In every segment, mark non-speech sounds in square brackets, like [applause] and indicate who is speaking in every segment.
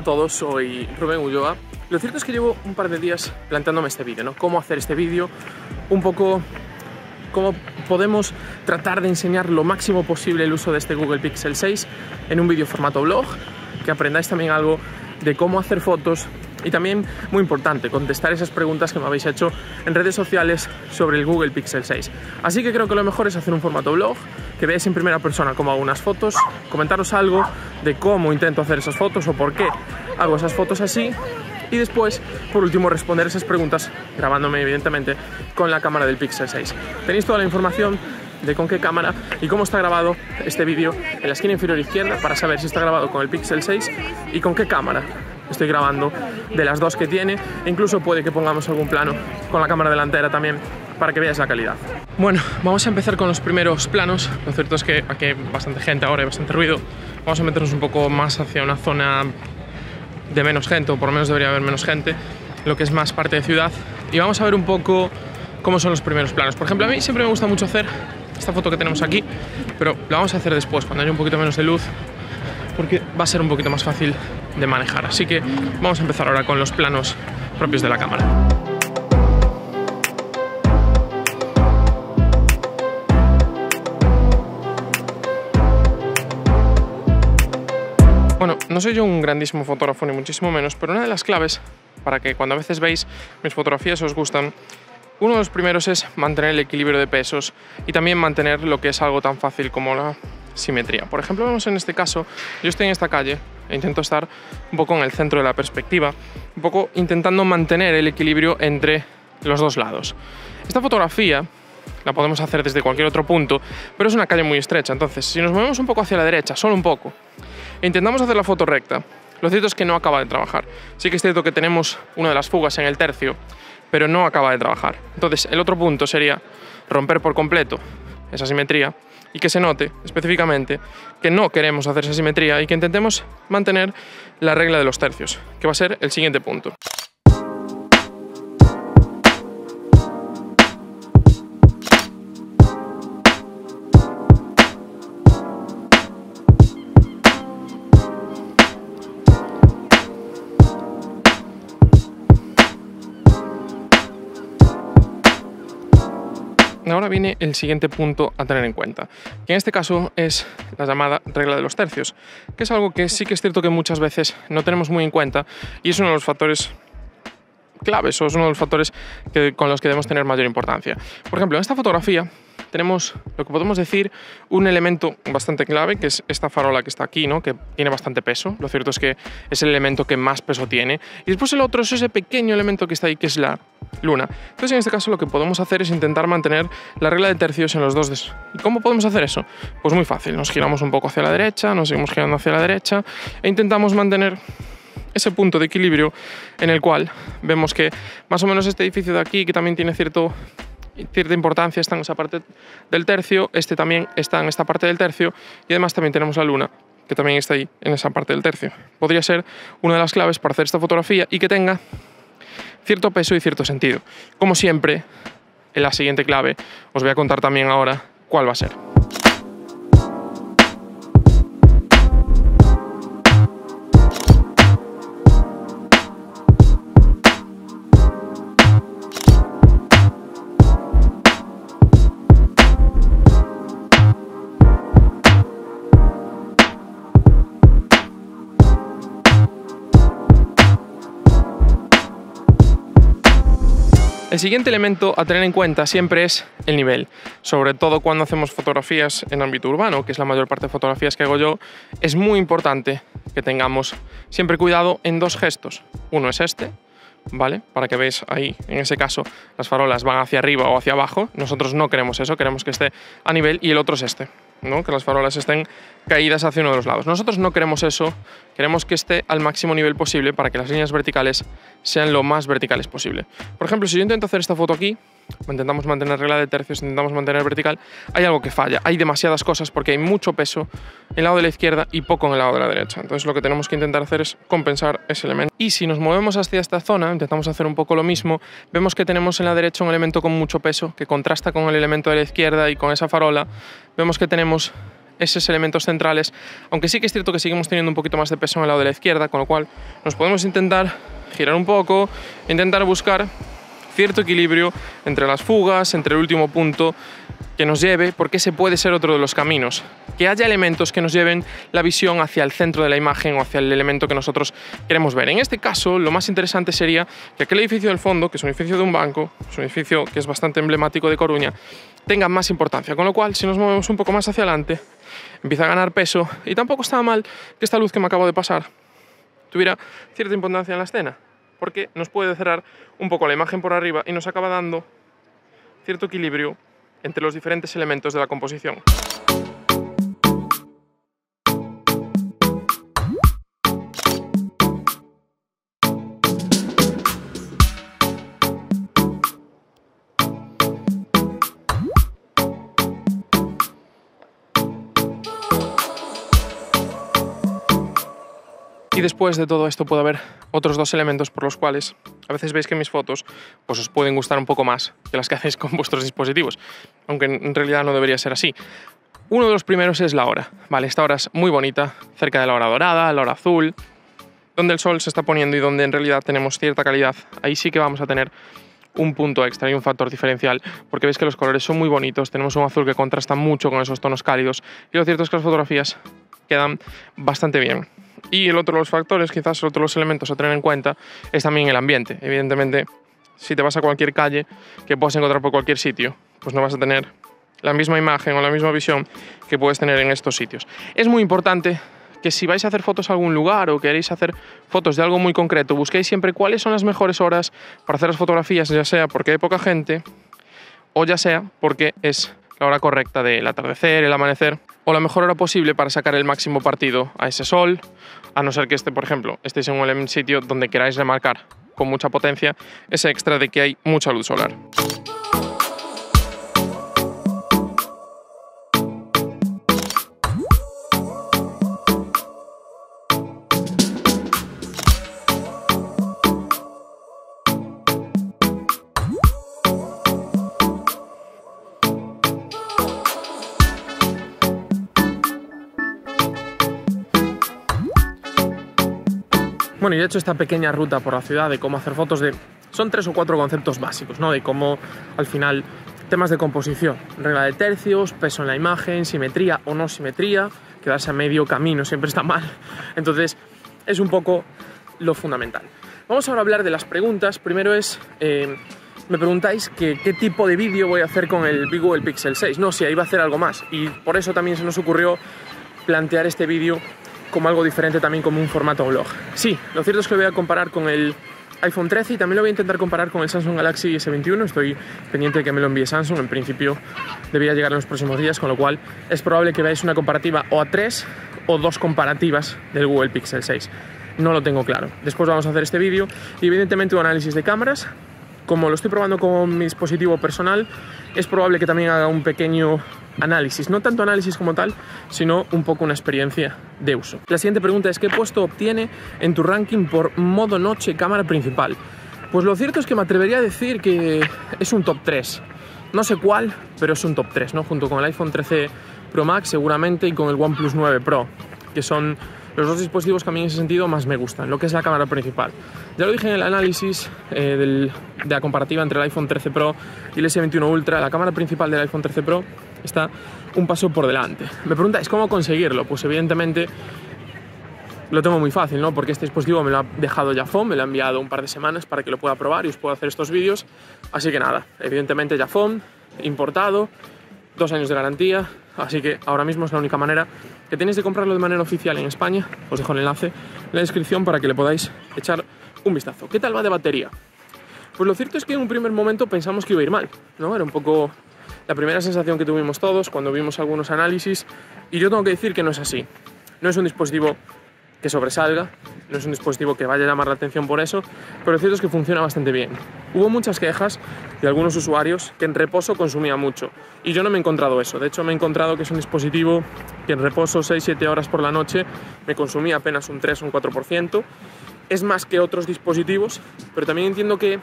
Speaker 1: a todos, soy Rubén Ulloa. Lo cierto es que llevo un par de días planteándome este vídeo, ¿no? Cómo hacer este vídeo, un poco cómo podemos tratar de enseñar lo máximo posible el uso de este Google Pixel 6 en un vídeo formato blog, que aprendáis también algo de cómo hacer fotos y también, muy importante, contestar esas preguntas que me habéis hecho en redes sociales sobre el Google Pixel 6. Así que creo que lo mejor es hacer un formato blog, que veáis en primera persona cómo hago unas fotos, comentaros algo de cómo intento hacer esas fotos o por qué hago esas fotos así. Y después, por último, responder esas preguntas, grabándome evidentemente con la cámara del Pixel 6. Tenéis toda la información de con qué cámara y cómo está grabado este vídeo en la esquina inferior izquierda para saber si está grabado con el Pixel 6 y con qué cámara estoy grabando de las dos que tiene e incluso puede que pongamos algún plano con la cámara delantera también para que veáis la calidad. Bueno, vamos a empezar con los primeros planos. Lo cierto es que aquí hay bastante gente ahora, hay bastante ruido. Vamos a meternos un poco más hacia una zona de menos gente, o por lo menos debería haber menos gente, lo que es más parte de ciudad. Y vamos a ver un poco cómo son los primeros planos. Por ejemplo, a mí siempre me gusta mucho hacer esta foto que tenemos aquí, pero la vamos a hacer después, cuando haya un poquito menos de luz, porque va a ser un poquito más fácil de manejar. Así que vamos a empezar ahora con los planos propios de la cámara. Bueno, no soy yo un grandísimo fotógrafo ni muchísimo menos, pero una de las claves para que cuando a veces veis mis fotografías os gustan, uno de los primeros es mantener el equilibrio de pesos y también mantener lo que es algo tan fácil como la simetría. Por ejemplo, vemos en este caso, yo estoy en esta calle e intento estar un poco en el centro de la perspectiva, un poco intentando mantener el equilibrio entre los dos lados. Esta fotografía la podemos hacer desde cualquier otro punto, pero es una calle muy estrecha, entonces si nos movemos un poco hacia la derecha, solo un poco, e intentamos hacer la foto recta, lo cierto es que no acaba de trabajar. Sí que es cierto que tenemos una de las fugas en el tercio, pero no acaba de trabajar. Entonces, el otro punto sería romper por completo esa simetría y que se note específicamente que no queremos hacer esa simetría y que intentemos mantener la regla de los tercios, que va a ser el siguiente punto. Viene el siguiente punto a tener en cuenta, que en este caso es la llamada regla de los tercios, que es algo que sí que es cierto que muchas veces no tenemos muy en cuenta y es uno de los factores claves o es uno de los factores con los que debemos tener mayor importancia. Por ejemplo, en esta fotografía tenemos lo que podemos decir un elemento bastante clave, que es esta farola que está aquí, ¿no? que tiene bastante peso. Lo cierto es que es el elemento que más peso tiene. Y después el otro es ese pequeño elemento que está ahí, que es la luna. Entonces en este caso lo que podemos hacer es intentar mantener la regla de tercios en los dos. ¿Y cómo podemos hacer eso? Pues muy fácil, nos giramos un poco hacia la derecha, nos seguimos girando hacia la derecha e intentamos mantener ese punto de equilibrio en el cual vemos que más o menos este edificio de aquí, que también tiene cierto, cierta importancia, está en esa parte del tercio, este también está en esta parte del tercio y además también tenemos la luna que también está ahí en esa parte del tercio. Podría ser una de las claves para hacer esta fotografía y que tenga cierto peso y cierto sentido. Como siempre, en la siguiente clave os voy a contar también ahora cuál va a ser. El siguiente elemento a tener en cuenta siempre es el nivel, sobre todo cuando hacemos fotografías en ámbito urbano, que es la mayor parte de fotografías que hago yo, es muy importante que tengamos siempre cuidado en dos gestos. Uno es este, ¿vale? Para que veáis ahí, en ese caso, las farolas van hacia arriba o hacia abajo. Nosotros no queremos eso, queremos que esté a nivel y el otro es este que las farolas estén caídas hacia uno de los lados. Nosotros no queremos eso, queremos que esté al máximo nivel posible para que las líneas verticales sean lo más verticales posible. Por ejemplo, si yo intento hacer esta foto aquí, intentamos mantener regla de tercios, intentamos mantener vertical, hay algo que falla, hay demasiadas cosas porque hay mucho peso en el lado de la izquierda y poco en el lado de la derecha. Entonces lo que tenemos que intentar hacer es compensar ese elemento. Y si nos movemos hacia esta zona, intentamos hacer un poco lo mismo, vemos que tenemos en la derecha un elemento con mucho peso que contrasta con el elemento de la izquierda y con esa farola, vemos que tenemos esos elementos centrales, aunque sí que es cierto que seguimos teniendo un poquito más de peso en el lado de la izquierda, con lo cual nos podemos intentar girar un poco, intentar buscar cierto equilibrio entre las fugas, entre el último punto que nos lleve, porque ese puede ser otro de los caminos, que haya elementos que nos lleven la visión hacia el centro de la imagen o hacia el elemento que nosotros queremos ver. En este caso, lo más interesante sería que aquel edificio del fondo, que es un edificio de un banco, es un edificio que es bastante emblemático de Coruña, tenga más importancia, con lo cual, si nos movemos un poco más hacia adelante, empieza a ganar peso y tampoco está mal que esta luz que me acabo de pasar tuviera cierta importancia en la escena porque nos puede cerrar un poco la imagen por arriba y nos acaba dando cierto equilibrio entre los diferentes elementos de la composición. Y después de todo esto puede haber otros dos elementos por los cuales a veces veis que mis fotos pues os pueden gustar un poco más que las que hacéis con [laughs] vuestros dispositivos, aunque en realidad no debería ser así. Uno de los primeros es la hora, ¿vale? Esta hora es muy bonita, cerca de la hora dorada, la hora azul, donde el sol se está poniendo y donde en realidad tenemos cierta calidad. Ahí sí que vamos a tener un punto extra y un factor diferencial, porque veis que los colores son muy bonitos, tenemos un azul que contrasta mucho con esos tonos cálidos y lo cierto es que las fotografías quedan bastante bien. Y el otro de los factores, quizás otro de los elementos a tener en cuenta, es también el ambiente. Evidentemente, si te vas a cualquier calle que puedas encontrar por cualquier sitio, pues no vas a tener la misma imagen o la misma visión que puedes tener en estos sitios. Es muy importante que si vais a hacer fotos a algún lugar o queréis hacer fotos de algo muy concreto, busquéis siempre cuáles son las mejores horas para hacer las fotografías, ya sea porque hay poca gente o ya sea porque es la hora correcta del atardecer, el amanecer o la mejor hora posible para sacar el máximo partido a ese sol, a no ser que este, por ejemplo, estéis en un sitio donde queráis remarcar con mucha potencia ese extra de que hay mucha luz solar. Bueno, y he hecho esta pequeña ruta por la ciudad de cómo hacer fotos de... Son tres o cuatro conceptos básicos, ¿no? De cómo al final temas de composición, regla de tercios, peso en la imagen, simetría o no simetría, quedarse a medio camino siempre está mal. [laughs] Entonces, es un poco lo fundamental. Vamos ahora a hablar de las preguntas. Primero es, eh, me preguntáis que, qué tipo de vídeo voy a hacer con el Google Pixel 6. No, si ahí va a hacer algo más. Y por eso también se nos ocurrió plantear este vídeo como algo diferente también como un formato vlog. Sí, lo cierto es que lo voy a comparar con el iPhone 13 y también lo voy a intentar comparar con el Samsung Galaxy S21. Estoy pendiente de que me lo envíe Samsung. En principio debería llegar en los próximos días, con lo cual es probable que veáis una comparativa o a tres o dos comparativas del Google Pixel 6. No lo tengo claro. Después vamos a hacer este vídeo y evidentemente un análisis de cámaras. Como lo estoy probando con mi dispositivo personal, es probable que también haga un pequeño análisis, no tanto análisis como tal, sino un poco una experiencia de uso. La siguiente pregunta es, ¿qué puesto obtiene en tu ranking por modo noche cámara principal? Pues lo cierto es que me atrevería a decir que es un top 3. No sé cuál, pero es un top 3, ¿no? Junto con el iPhone 13 Pro Max seguramente y con el OnePlus 9 Pro, que son los dos dispositivos que a mí en ese sentido más me gustan, lo que es la cámara principal. Ya lo dije en el análisis eh, de la comparativa entre el iPhone 13 Pro y el S21 Ultra, la cámara principal del iPhone 13 Pro está un paso por delante. Me preguntáis cómo conseguirlo, pues evidentemente lo tengo muy fácil, ¿no? Porque este dispositivo me lo ha dejado Jafón, me lo ha enviado un par de semanas para que lo pueda probar y os pueda hacer estos vídeos. Así que nada, evidentemente Jafón, importado, dos años de garantía, así que ahora mismo es la única manera que tenéis de comprarlo de manera oficial en España. Os dejo el enlace en la descripción para que le podáis echar un vistazo. ¿Qué tal va de batería? Pues lo cierto es que en un primer momento pensamos que iba a ir mal, ¿no? Era un poco la primera sensación que tuvimos todos cuando vimos algunos análisis y yo tengo que decir que no es así. No es un dispositivo que sobresalga, no es un dispositivo que vaya a llamar la atención por eso, pero lo cierto es que funciona bastante bien. Hubo muchas quejas de algunos usuarios que en reposo consumía mucho y yo no me he encontrado eso. De hecho, me he encontrado que es un dispositivo que en reposo 6-7 horas por la noche me consumía apenas un 3 o un 4%. Es más que otros dispositivos, pero también entiendo que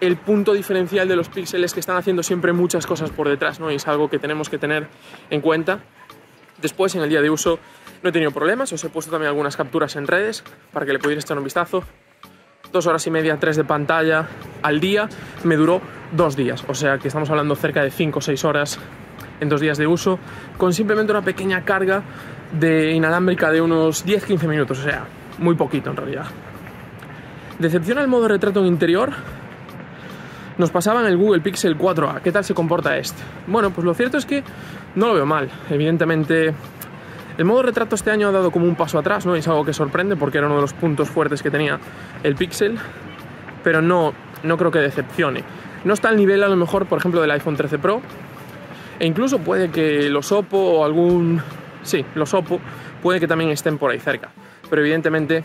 Speaker 1: el punto diferencial de los píxeles que están haciendo siempre muchas cosas por detrás, ¿no? Y es algo que tenemos que tener en cuenta Después, en el día de uso, no he tenido problemas, os he puesto también algunas capturas en redes para que le pudierais echar un vistazo. Dos horas y media, tres de pantalla al día, me duró dos días, o sea que estamos hablando cerca de cinco o seis horas en dos días de uso, con simplemente una pequeña carga de inalámbrica de unos 10-15 minutos, o sea, muy poquito en realidad. Decepciona el modo retrato en interior. Nos pasaba en el Google Pixel 4a. ¿Qué tal se comporta este? Bueno, pues lo cierto es que no lo veo mal. Evidentemente, el modo retrato este año ha dado como un paso atrás, ¿no? es algo que sorprende porque era uno de los puntos fuertes que tenía el Pixel, pero no, no creo que decepcione. No está al nivel a lo mejor, por ejemplo, del iPhone 13 Pro, e incluso puede que los Oppo o algún... Sí, los Oppo puede que también estén por ahí cerca. Pero evidentemente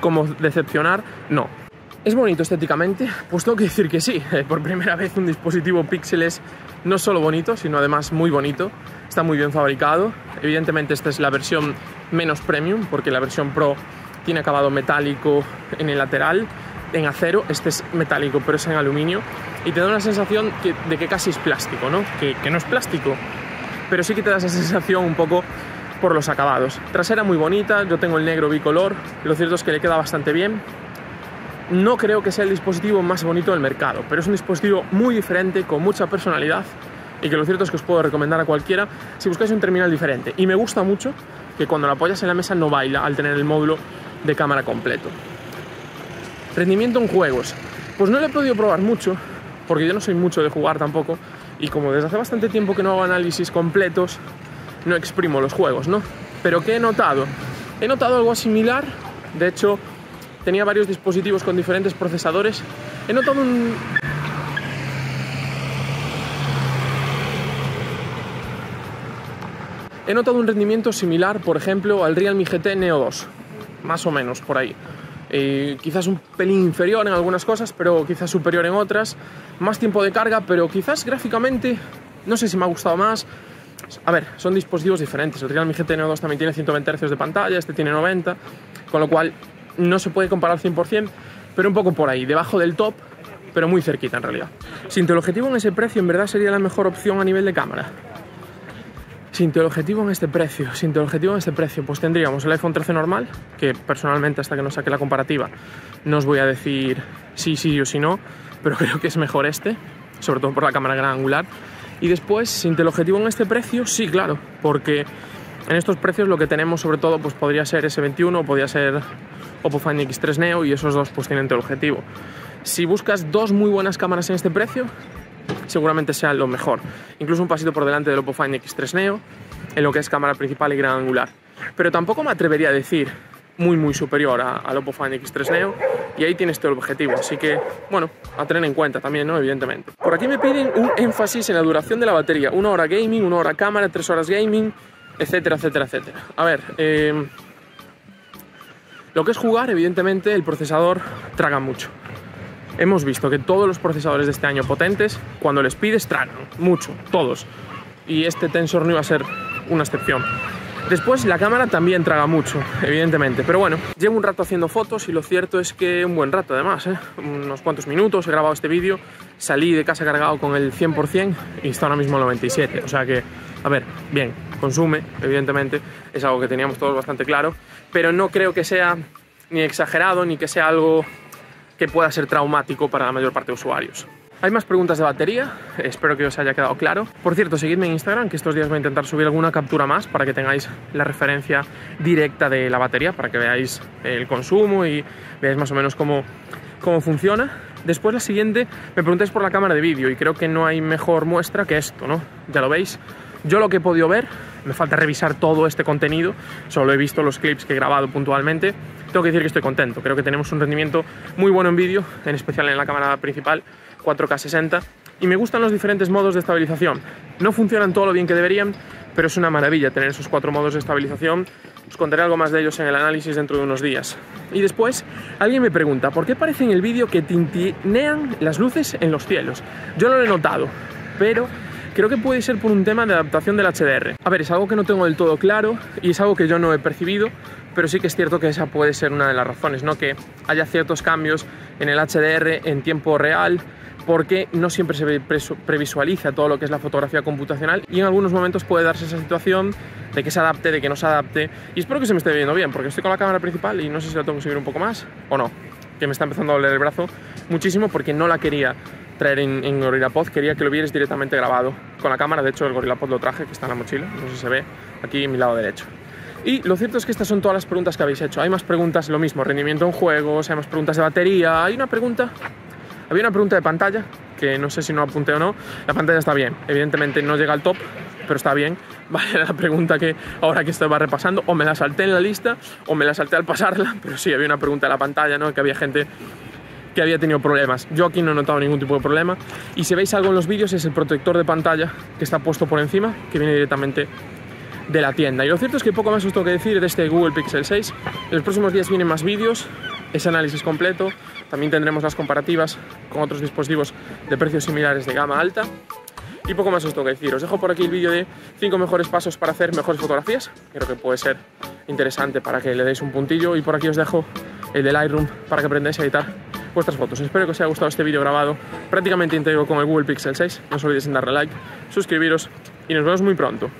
Speaker 1: como decepcionar, no. ¿Es bonito estéticamente? Pues tengo que decir que sí. Por primera vez un dispositivo Pixel es no solo bonito, sino además muy bonito. Está muy bien fabricado. Evidentemente esta es la versión menos premium, porque la versión Pro tiene acabado metálico en el lateral, en acero. Este es metálico, pero es en aluminio. Y te da una sensación de que casi es plástico, ¿no? Que, que no es plástico, pero sí que te da esa sensación un poco por los acabados. Trasera muy bonita, yo tengo el negro bicolor, lo cierto es que le queda bastante bien. No creo que sea el dispositivo más bonito del mercado, pero es un dispositivo muy diferente, con mucha personalidad y que lo cierto es que os puedo recomendar a cualquiera si buscáis un terminal diferente. Y me gusta mucho que cuando lo apoyas en la mesa no baila al tener el módulo de cámara completo. Rendimiento en juegos. Pues no lo he podido probar mucho, porque yo no soy mucho de jugar tampoco, y como desde hace bastante tiempo que no hago análisis completos, no exprimo los juegos, ¿no? Pero ¿qué he notado? He notado algo similar, de hecho tenía varios dispositivos con diferentes procesadores, he notado un... He notado un rendimiento similar, por ejemplo, al Realme GT Neo 2, más o menos por ahí. Quizás un pelín inferior en algunas cosas, pero quizás superior en otras. Más tiempo de carga, pero quizás gráficamente, no sé si me ha gustado más, a ver, son dispositivos diferentes. El Realme GT Neo 2 también tiene 120 Hz de pantalla, este tiene 90, con lo cual no se puede comparar 100%, pero un poco por ahí, debajo del top, pero muy cerquita en realidad. Sin teleobjetivo en ese precio, en verdad sería la mejor opción a nivel de cámara. Sin teleobjetivo en este precio, sin teleobjetivo en este precio, pues tendríamos el iPhone 13 normal, que personalmente hasta que no saque la comparativa no os voy a decir sí, sí o sí no, pero [laughs] creo que es mejor este, sobre todo por la cámara gran angular. Y después, sin teleobjetivo en este precio, sí, claro, porque en estos precios lo que tenemos sobre todo pues podría ser S21 o podría ser Oppo Find X3 Neo y esos dos pues tienen teleobjetivo. Si buscas dos muy buenas cámaras en este precio, seguramente sea lo mejor. Incluso un pasito por delante del Oppo Find X3 Neo en lo que es cámara principal y gran angular. Pero tampoco me atrevería a decir muy muy superior al Oppo Find X3 Neo y ahí tienes todo el objetivo, así que bueno, a tener en cuenta también, ¿no? Evidentemente. Por aquí me piden un énfasis en la duración de la batería, una hora gaming, una hora cámara, tres horas gaming, etcétera, etcétera, etcétera. A ver, eh, lo que es jugar, evidentemente el procesador traga mucho. Hemos visto que todos los procesadores de este año potentes, cuando les pides, tragan mucho, todos. Y este Tensor no iba a ser una excepción. Después la cámara también traga mucho, evidentemente, pero bueno, llevo un rato haciendo fotos y lo cierto es que un buen rato además, ¿eh? unos cuantos minutos he grabado este vídeo, salí de casa cargado con el 100% y está ahora mismo el 97, o sea que, a ver, bien, consume, evidentemente, es algo que teníamos todos bastante claro, pero no creo que sea ni exagerado ni que sea algo que pueda ser traumático para la mayor parte de usuarios. Hay más preguntas de batería, espero que os haya quedado claro. Por cierto, seguidme en Instagram, que estos días voy a intentar subir alguna captura más para que tengáis la referencia directa de la batería, para que veáis el consumo y veáis más o menos cómo, cómo funciona. Después la siguiente, me preguntáis por la cámara de vídeo y creo que no hay mejor muestra que esto, ¿no? Ya lo veis. Yo lo que he podido ver, me falta revisar todo este contenido, solo he visto los clips que he grabado puntualmente. Tengo que decir que estoy contento, creo que tenemos un rendimiento muy bueno en vídeo, en especial en la cámara principal 4K 60 y me gustan los diferentes modos de estabilización. No funcionan todo lo bien que deberían, pero es una maravilla tener esos cuatro modos de estabilización. Os contaré algo más de ellos en el análisis dentro de unos días. Y después, alguien me pregunta, ¿por qué parece en el vídeo que tintinean las luces en los cielos? Yo no lo he notado, pero creo que puede ser por un tema de adaptación del HDR. A ver, es algo que no tengo del todo claro y es algo que yo no he percibido, pero sí que es cierto que esa puede ser una de las razones, ¿no? Que haya ciertos cambios en el HDR en tiempo real porque no siempre se previsualiza todo lo que es la fotografía computacional y en algunos momentos puede darse esa situación de que se adapte, de que no se adapte. Y espero que se me esté viendo bien, porque estoy con la cámara principal y no sé si la tengo que subir un poco más o no, que me está empezando a doler el brazo muchísimo porque no la quería traer en, en GorillaPod, quería que lo vieres directamente grabado con la cámara, de hecho el GorillaPod lo traje, que está en la mochila, no sé si se ve aquí en mi lado derecho. Y lo cierto es que estas son todas las preguntas que habéis hecho. Hay más preguntas, lo mismo, rendimiento en juegos, hay más preguntas de batería, hay una pregunta había una pregunta de pantalla, que no sé si no apunté o no. La pantalla está bien, evidentemente no llega al top, pero está bien. [laughs] Vale, la pregunta que ahora que estaba repasando, o me la salté en la lista, o me la salté al pasarla, [laughs] pero sí, había una pregunta de la pantalla, ¿no? Que había gente que había tenido problemas. Yo aquí no he notado ningún tipo de problema. Y si veis algo en los vídeos es el protector de pantalla que está puesto por encima, que viene directamente de la tienda. Y lo cierto es que poco más os tengo que decir de este Google Pixel 6. En los próximos días vienen más vídeos, ese análisis completo, también tendremos las comparativas con otros dispositivos de precios similares de gama alta. Y poco más os tengo que decir. Os dejo por aquí el vídeo de 5 mejores pasos para hacer mejores fotografías. Creo que puede ser interesante para que le deis un puntillo. Y por aquí os dejo el de Lightroom para que aprendáis a editar vuestras fotos. Espero que os haya gustado este vídeo grabado prácticamente íntegro con el Google Pixel 6. No os olvidéis en darle like, suscribiros y nos vemos muy pronto.